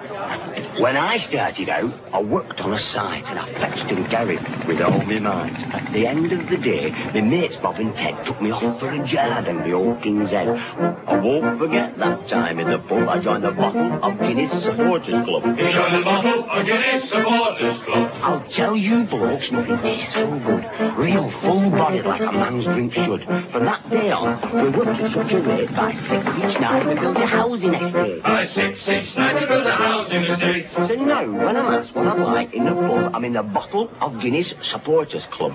When I started out, I worked on a site and I fetched and carried with all my might. At the end of the day, my mates Bob and Ted took me off for a jar down the old King's Head. I won't forget that time in the pub. I joined the Bottle of Guinness Supporters Club. You joined the Bottle of Guinness Supporters Club. I'll tell you blokes, nothing tastes so good. Real full-bodied like a man's drink should. From that day on, we worked at such a rate by six each night we built a housing estate. By six, So now, when I'm asked what I'm like in the pub, I'm. In the Bottle of Guinness Supporters Club.